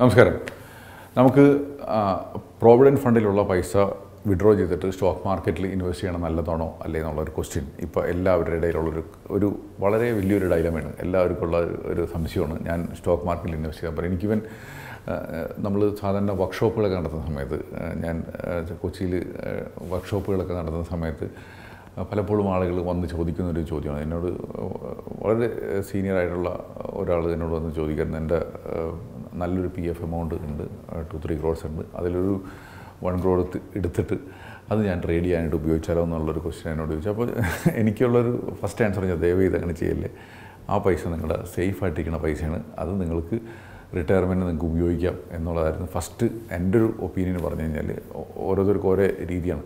നമസ്കാരം. നമുക്ക് പ്രോവിഡന്റ് ഫണ്ടിലുള്ള പൈസ വിഡ്രോ ചെയ്തിട്ട് സ്റ്റോക്ക് മാർക്കറ്റിൽ ഇൻവെസ്റ്റ് ചെയ്യണം നല്ലതാണോ അല്ലേ എന്നുള്ളൊരു ക്വസ്റ്റ്യൻ ഇപ്പോൾ എല്ലാവരുടെ ഇടയിലുള്ളൊരു ഒരു വളരെ വലിയൊരു ഡൈലമാണ് എല്ലാവർക്കും ഉള്ള ഒരു- സംശയമാണ് ഞാൻ സ്റ്റോക്ക് മാർക്കറ്റിൽ ഇൻവെസ്റ്റ് ചെയ്യാൻ പറയും എനിക്കിവൻ നമ്മൾ സാധാരണ വർക്ക്ഷോപ്പുകളൊക്കെ നടത്തുന്ന സമയത്ത് ഞാൻ കൊച്ചിയിൽ വർക്ക്ഷോപ്പുകളൊക്കെ നടത്തുന്ന സമയത്ത് പലപ്പോഴും ആളുകൾ വന്ന് ചോദിക്കുന്ന ഒരു ചോദ്യമാണ്. എന്നോട് വളരെ സീനിയർ ആയിട്ടുള്ള ഒരാൾ എന്നോട് വന്ന് ചോദിക്കുന്നത് എന്റെ നല്ലൊരു പി എഫ് എമൗണ്ട് ഉണ്ട് ടു ത്രീ ക്രോഡ്സ് ഉണ്ട്. അതിലൊരു വൺ ക്രോഡ് എടുത്തിട്ട് അത് ഞാൻ ട്രേഡ് ചെയ്യാനായിട്ട് ഉപയോഗിച്ചാലോ എന്നുള്ളൊരു ക്വസ്റ്റ്യൻ എന്നോട് ചോദിച്ചു. അപ്പോൾ എനിക്കുള്ളൊരു ഫസ്റ്റ് ആൻസർ ഞാൻ ദയവ് ചെയ്ത് അങ്ങനെ ചെയ്യല്ലേ? ആ പൈസ നിങ്ങളുടെ സേഫ് ആയിട്ടിരിക്കുന്ന പൈസയാണ്. അത് നിങ്ങൾക്ക് റിട്ടയർമെന്റ് നിങ്ങൾക്ക് ഉപയോഗിക്കാം എന്നുള്ളതായിരുന്നു. ഫസ്റ്റ് എന്റെ ഒരു ഒപ്പീനിയൻ പറഞ്ഞു കഴിഞ്ഞാൽ ഓരോരുത്തർക്കും ഓരോ രീതിയാണ്.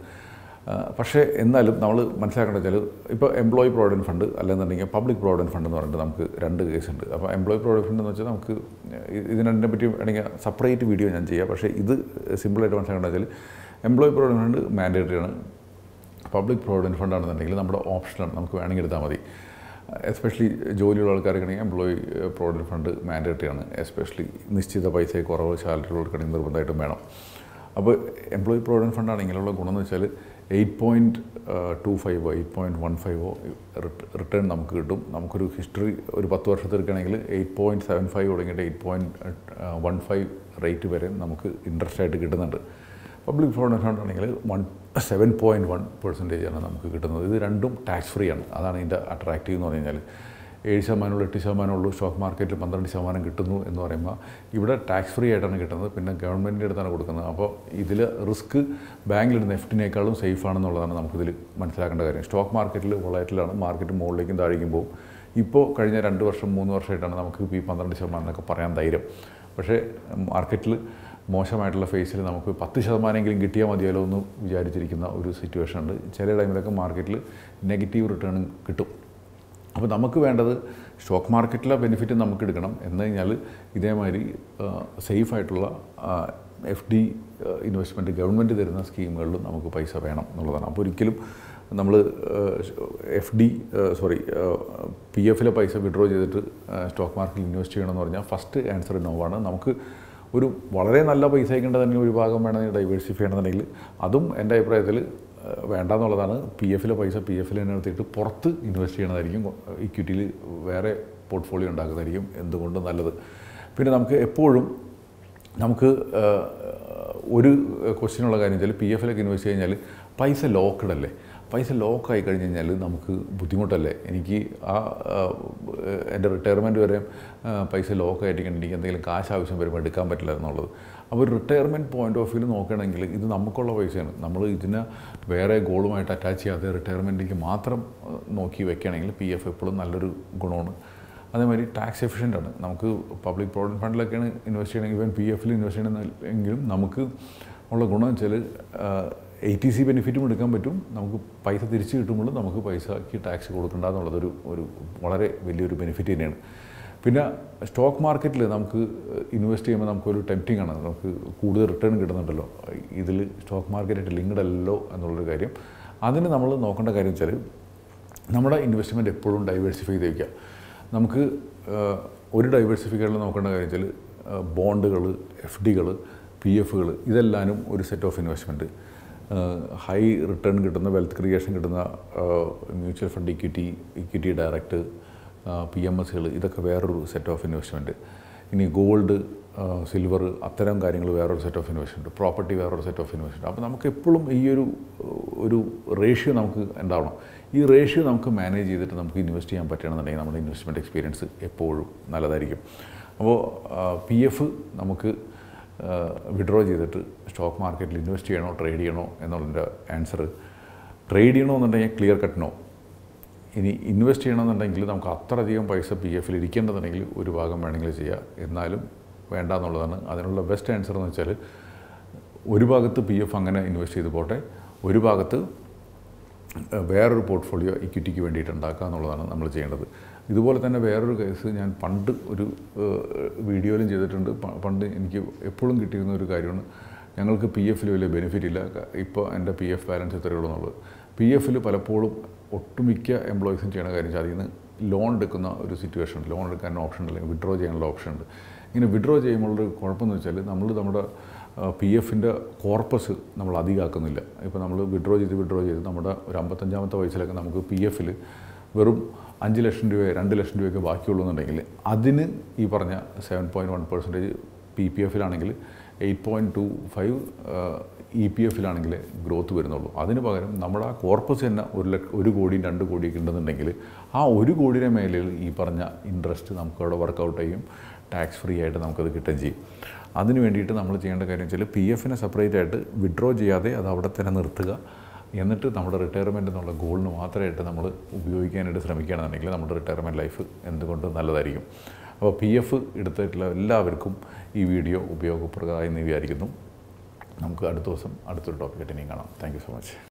പക്ഷേ എന്നാലും നമ്മൾ മനസ്സിലാക്കേണ്ടത് വെച്ചാൽ ഇപ്പോൾ എംപ്ലോയി പ്രോവിഡന്റ് ഫണ്ട് അല്ലെന്നുണ്ടെങ്കിൽ പബ്ലിക് പ്രോവിഡന്റ് ഫണ്ട് എന്ന് പറഞ്ഞിട്ട് നമുക്ക് രണ്ട് കേസ് ഉണ്ട്. അപ്പോൾ എംപ്ലോയി പ്രോവിഡന്റ് ഫണ്ട് എന്ന് വെച്ചാൽ നമുക്ക് ഇതിനെ പറ്റി വേണമെങ്കിൽ സെപ്പറേറ്റ് വീഡിയോ ഞാൻ ചെയ്യാം. പക്ഷേ ഇത് സിമ്പിളായിട്ട് മനസ്സിലാക്കേണ്ടത് വെച്ചാൽ എംപ്ലോയി പ്രോവിഡന്റ് ഫണ്ട് മാൻഡേറ്ററി ആണ്. പബ്ലിക് പ്രോവിഡന്റ് ഫണ്ട് ആണെന്നുണ്ടെങ്കിൽ നമ്മുടെ ഓപ്ഷനാണ് നമുക്ക് വേണമെങ്കിൽ എടുത്താൽ മതി. എസ്പെഷ്യലി ജോലിയുള്ള ആൾക്കാർക്കാണെങ്കിൽ എംപ്ലോയി പ്രോവിഡന്റ് ഫണ്ട് മാൻഡേറ്ററി ആണ്. എസ്പെഷ്യലി നിശ്ചിത പൈസ കുറവ് സാലറി ഉള്ളവർക്കാണെങ്കിൽ നിർബന്ധമായിട്ടും വേണം. അപ്പോൾ എംപ്ലോയി പ്രോവിഡന്റ് ഫണ്ട് ആണെങ്കിലുള്ള ഗുണം എന്ന് വെച്ചാൽ എയ്റ്റ് പോയിന്റ് ടു ഫൈവോ എയ്റ്റ് പോയിന്റ് വൺ ഫൈവോ റിട്ടേൺ നമുക്ക് കിട്ടും. നമുക്കൊരു ഹിസ്റ്ററി ഒരു പത്ത് വർഷത്തെ എടുക്കുകയാണെങ്കിൽ എയ്റ്റ് പോയിന്റ് സെവൻ ഫൈവ് തുടങ്ങിയിട്ട് eight point one five rate വരെ നമുക്ക് ഇൻട്രസ്റ്റ് ആയിട്ട് കിട്ടുന്നുണ്ട്. പബ്ലിക് പ്രോവിഡന്റ് ഫണ്ട് ആണെങ്കിൽ one seven point one percentage ആണ് നമുക്ക് കിട്ടുന്നത്. ഇത് രണ്ടും ടാക്സ് ഫ്രീ ആണ്. അതാണ് ഇതിന്റെ അട്രാക്റ്റീവ് എന്ന് പറഞ്ഞു കഴിഞ്ഞാൽ. ഏഴ് ശതമാനമുള്ള എട്ട് ശതമാനമുള്ളൂ സ്റ്റോക്ക് മാർക്കറ്റിൽ പന്ത്രണ്ട് ശതമാനം കിട്ടുന്നു എന്ന് പറയുമ്പോൾ ഇവിടെ ടാക്സ് ഫ്രീ ആയിട്ടാണ് കിട്ടുന്നത് പിന്നെ ഗവൺമെന്റിന്റെ അടുത്താണ് കൊടുക്കുന്നത്. അപ്പോൾ ഇതിൽ റിസ്ക് ബാങ്കിലിടുന്ന എഫ്റ്റിനേക്കാളും സേഫ് ആണെന്നുള്ളതാണ് നമുക്കിതിൽ മനസ്സിലാക്കേണ്ട കാര്യം. സ്റ്റോക്ക് മാർക്കറ്റിൽ വളയറ്റിലാണ് മാർക്കറ്റ് മുകളിലേക്കും താഴേക്കും പോകും. ഇപ്പോൾ കഴിഞ്ഞ രണ്ട് വർഷം മൂന്ന് വർഷമായിട്ടാണ് നമുക്ക് ഈ പന്ത്രണ്ട് ശതമാനം എന്നൊക്കെ പറയാൻ ധൈര്യം. പക്ഷേ മാർക്കറ്റിൽ മോശമായിട്ടുള്ള ഫേസിൽ നമുക്ക് പത്ത് ശതമാനമെങ്കിലും കിട്ടിയാൽ മതിയല്ലോ എന്ന് വിചാരിച്ചിരിക്കുന്ന ഒരു സിറ്റുവേഷൻ ഉണ്ട്. ചില ടൈമിലൊക്കെ മാർക്കറ്റിൽ നെഗറ്റീവ് റിട്ടേൺ കിട്ടും. അപ്പോൾ നമുക്ക് വേണ്ടത് സ്റ്റോക്ക് മാർക്കറ്റിലെ ബെനിഫിറ്റ് നമുക്ക് എടുക്കണം എന്ന് കഴിഞ്ഞാൽ ഇതേമാതിരി സേഫ് ആയിട്ടുള്ള എഫ് ഡി ഇൻവെസ്റ്റ്മെന്റ് ഗവൺമെന്റ് തരുന്ന സ്കീമുകളിലും നമുക്ക് പൈസ വേണം എന്നുള്ളതാണ്. അപ്പോൾ ഒരിക്കലും നമ്മൾ എഫ് ഡി സോറി പി എഫിലെ പൈസ വിഡ്രോ ചെയ്തിട്ട് സ്റ്റോക്ക് മാർക്കറ്റിൽ ഇൻവെസ്റ്റ് ചെയ്യണമെന്ന് പറഞ്ഞാൽ ഫസ്റ്റ് ആൻസർ നോവാണ് നമുക്ക് ഒരു വളരെ നല്ല പൈസ അയക്കേണ്ടതെങ്കിൽ ഒരു ഭാഗം വേണമെങ്കിൽ ഡൈവേഴ്സിഫൈ ചെയ്യണമെന്നുണ്ടെങ്കിൽ അതും എന്റെ അഭിപ്രായത്തിൽ ഏഹ് വേണ്ടാന്നുള്ളതാണ് പി എഫിലെ പൈസ പി എഫിൽ തന്നെ എടുത്തിട്ട് പുറത്ത് ഇൻവെസ്റ്റ് ചെയ്യണതായിരിക്കും. ഇക്വിറ്റിയിൽ വേറെ പോർട്ട്ഫോളിയോ ഉണ്ടാക്കുന്നതായിരിക്കും എന്തുകൊണ്ടും നല്ലത്. പിന്നെ നമുക്ക് എപ്പോഴും നമുക്ക് ഒരു ക്വസ്റ്റ്യനുള്ള കാര്യം വെച്ചാൽ പി എഫിലൊക്കെ ഇൻവെസ്റ്റ് കഴിഞ്ഞാൽ പൈസ ലോക്ക്ഡ് അല്ലേ? പൈസ ലോക്കായി കഴിഞ്ഞ് കഴിഞ്ഞാൽ നമുക്ക് ബുദ്ധിമുട്ടല്ലേ? എനിക്ക് ആ എന്റെ റിട്ടയർമെന്റ് വരെ പൈസ ലോക്കായിട്ടിരിക്കണം എനിക്ക് എന്തെങ്കിലും കാശ് ആവശ്യം വരുമ്പോൾ എടുക്കാൻ പറ്റില്ല എന്നുള്ളത്. അപ്പോൾ റിട്ടയർമെന്റ് പോയിന്റ് ഓഫ് വ്യൂ നോക്കുകയാണെങ്കിൽ ഇത് നമുക്കുള്ള പൈസയാണ്. നമ്മൾ ഇതിനെ വേറെ ഗോളുമായിട്ട് അറ്റാച്ച് ചെയ്യാതെ റിട്ടയർമെന്റിലേക്ക് മാത്രം നോക്കി വെക്കുകയാണെങ്കിൽ പി എഫ് എപ്പോഴും നല്ലൊരു ഗുണമാണ്. അതേമാതിരി ടാക്സ് എഫിഷ്യന്റ് ആണ്. നമുക്ക് പബ്ലിക് പ്രോവിഡന്റ് ഫണ്ടിലൊക്കെയാണ് ഇൻവെസ്റ്റ് ചെയ്യണമെങ്കിൽ ഇവൻ പി എഫിൽ ഇൻവെസ്റ്റ് ചെയ്യണമെങ്കിലും നമുക്ക് ഉള്ള ഗുണം വെച്ചാൽ എ ടി സി ബെനിഫിറ്റും എടുക്കാൻ പറ്റും. നമുക്ക് പൈസ തിരിച്ചു കിട്ടുമ്പോഴും നമുക്ക് പൈസക്ക് ടാക്സ് കൊടുക്കണ്ട എന്നുള്ളതൊരു ഒരു വളരെ വലിയൊരു ബെനിഫിറ്റ് തന്നെയാണ്. പിന്നെ സ്റ്റോക്ക് മാർക്കറ്റിൽ നമുക്ക് ഇൻവെസ്റ്റ് ചെയ്യുമ്പോൾ നമുക്കൊരു ടെംപ്റ്റിംഗ് ആണ്. നമുക്ക് കൂടുതൽ റിട്ടേൺ കിട്ടുന്നുണ്ടല്ലോ. ഇതിൽ സ്റ്റോക്ക് മാർക്കറ്റായിട്ട് ലിങ്ക്ഡ് അല്ലല്ലോ എന്നുള്ളൊരു കാര്യം. അതിന് നമ്മൾ നോക്കേണ്ട കാര്യം വെച്ചാൽ നമ്മുടെ ഇൻവെസ്റ്റ്മെന്റ് എപ്പോഴും ഡൈവേഴ്സിഫൈ ചെയ്ത് വയ്ക്കുക നമുക്ക് ഒരു ഡൈവേഴ്സിഫിക്കേഷൻ നോക്കേണ്ട കാര്യം വെച്ചാൽ ബോണ്ടുകൾ എഫ് ഡികൾ പി എഫുകൾ ഇതെല്ലാനും ഒരു set of investment high return കിട്ടുന്ന വെൽത്ത് ക്രിയേഷൻ കിട്ടുന്ന mutual fund equity equity direct P M എസ്സുകൾ ഇതൊക്കെ വേറൊരു സെറ്റ് ഓഫ് ഇൻവെസ്റ്റ്മെന്റ് ഇനി ഗോൾഡ് സിൽവർ അത്തരം കാര്യങ്ങൾ വേറൊരു സെറ്റ് ഓഫ് ഇൻവെസ്റ്റ്മെന്റ് പ്രോപ്പർട്ടി വേറൊരു സെറ്റ് ഓഫ് ഇൻവെസ്റ്റ്മെന്റ് അപ്പോൾ നമുക്ക് എപ്പോഴും ഈ ഒരു ഒരു റേഷ്യോ നമുക്ക് ഉണ്ടാവണം. ഈ റേഷ്യോ നമുക്ക് മാനേജ് ചെയ്തിട്ട് നമുക്ക് ഇൻവെസ്റ്റ് ചെയ്യാൻ പറ്റുകയാണെന്നുണ്ടെങ്കിൽ നമ്മുടെ ഇൻവെസ്റ്റ്മെന്റ് എക്സ്പീരിയൻസ് എപ്പോഴും നല്ലതായിരിക്കും. അപ്പോൾ പി എഫ് നമുക്ക് വിഡ്രോ ചെയ്തിട്ട് സ്റ്റോക്ക് മാർക്കറ്റിൽ ഇൻവെസ്റ്റ് ചെയ്യണോ ട്രേഡ് ചെയ്യണോ എന്നുള്ളതിന്റെ ആൻസർ ട്രേഡ് ചെയ്യണോ എന്നുണ്ടെങ്കിൽ ക്ലിയർ കട്ട് നോ ഇനി ഇൻവെസ്റ്റ് ചെയ്യണമെന്നുണ്ടെങ്കിൽ നമുക്ക് അത്രയധികം പൈസ പി എഫിൽ ഇരിക്കേണ്ടതുണ്ടെങ്കിൽ ഒരു ഭാഗം വേണമെങ്കിൽ ചെയ്യാം. എന്നാലും വേണ്ട എന്നുള്ളതാണ് അതിനുള്ള ബെസ്റ്റ് ആൻസർ എന്ന് വെച്ചാൽ ഒരു ഭാഗത്ത് പി എഫ് അങ്ങനെ ഇൻവെസ്റ്റ് ചെയ്ത് പോട്ടെ. ഒരു ഭാഗത്ത് വേറൊരു പോർട്ട്ഫോളിയോ ഇക്വിറ്റിക്ക് വേണ്ടിയിട്ട് ഉണ്ടാക്കുക എന്നുള്ളതാണ് നമ്മൾ ചെയ്യേണ്ടത്. ഇതുപോലെ തന്നെ വേറൊരു കേസ് ഞാൻ പണ്ട് ഒരു വീഡിയോയിലും ചെയ്തിട്ടുണ്ട്. പണ്ട് എനിക്ക് എപ്പോഴും കിട്ടിയിരുന്ന ഒരു കാര്യമാണ്. ഞങ്ങൾക്ക് പി എഫിൽ വലിയ ബെനിഫിറ്റ് ഇല്ല. ഇപ്പോൾ എന്റെ പി എഫ് ബാലൻസ് ഇത്രയേ ഉള്ളൂ എന്നുള്ളത്. പി എഫിൽ പലപ്പോഴും ഒട്ടുമിക്ക എംപ്ലോയീസും ചെയ്യണ കാര്യം വെച്ചാൽ അതിൽ നിന്ന് ലോൺ എടുക്കുന്ന ഒരു സിറ്റുവേഷൻ ഉണ്ട്. ലോൺ എടുക്കാൻ ഓപ്ഷൻ അല്ലെങ്കിൽ വിഡ്രോ ചെയ്യാനുള്ള ഓപ്ഷൻ ഉണ്ട്. ഇങ്ങനെ വിഡ്രോ ചെയ്യുമ്പോഴൊരു കുഴപ്പമെന്ന് വെച്ചാൽ നമ്മൾ നമ്മുടെ പി എഫിന്റെ കോർപ്പസ് നമ്മൾ അധികമാക്കുന്നില്ല ഇപ്പോൾ നമ്മൾ വിഡ്രോ ചെയ്ത് വിഡ്രോ ചെയ്ത് നമ്മുടെ ഒരു അമ്പത്തഞ്ചാമത്തെ വയസ്സിലൊക്കെ നമുക്ക് പി എഫിൽ വെറും അഞ്ച് ലക്ഷം രൂപയോ രണ്ട് ലക്ഷം രൂപയൊക്കെ ബാക്കിയുള്ളൂ എന്നുണ്ടെങ്കിൽ അതിന് ഈ പറഞ്ഞ seven point one percentage P P എഫിലാണെങ്കിൽ eight point two five E P എഫിലാണെങ്കിൽ ഗ്രോത്ത് വരുന്നുള്ളൂ. അതിന് പകരം നമ്മുടെ ആ കോർപ്പസ് തന്നെ ഒരു ലക്ഷ ഒരു കോടിയും രണ്ട് കോടിയൊക്കെ ഉണ്ടെന്നുണ്ടെങ്കിൽ ആ ഒരു കോടിയുടെ മേലിൽ ഈ പറഞ്ഞ ഇൻട്രസ്റ്റ് നമുക്ക് അവിടെ വർക്കൗട്ട് ചെയ്യും. ടാക്സ് ഫ്രീ ആയിട്ട് നമുക്കത് കിട്ടുകയും ചെയ്യും. അതിന് വേണ്ടിയിട്ട് നമ്മൾ ചെയ്യേണ്ട കാര്യം വെച്ചാൽ പി എഫിനെ സെപ്പറേറ്റ് ആയിട്ട് വിഡ്രോ ചെയ്യാതെ അത് അവിടെ തന്നെ നിർത്തുക. എന്നിട്ട് നമ്മുടെ റിട്ടയർമെന്റ് എന്നുള്ള ഗോളിന് മാത്രമായിട്ട് നമ്മൾ ഉപയോഗിക്കാനായിട്ട് ശ്രമിക്കുകയാണെന്നുണ്ടെങ്കിൽ നമ്മുടെ റിട്ടയർമെന്റ് ലൈഫ് എന്തുകൊണ്ടും നല്ലതായിരിക്കും. അപ്പോൾ പി എഫ് എടുത്തിട്ടുള്ള എല്ലാവർക്കും ഈ വീഡിയോ ഉപയോഗപ്രദമായി എന്ന് വിചാരിക്കുന്നു. നമുക്ക് അടുത്ത ദിവസം അടുത്തൊരു ടോപ്പിക്കായിട്ട് ഇനിയും കാണാം. Thank so much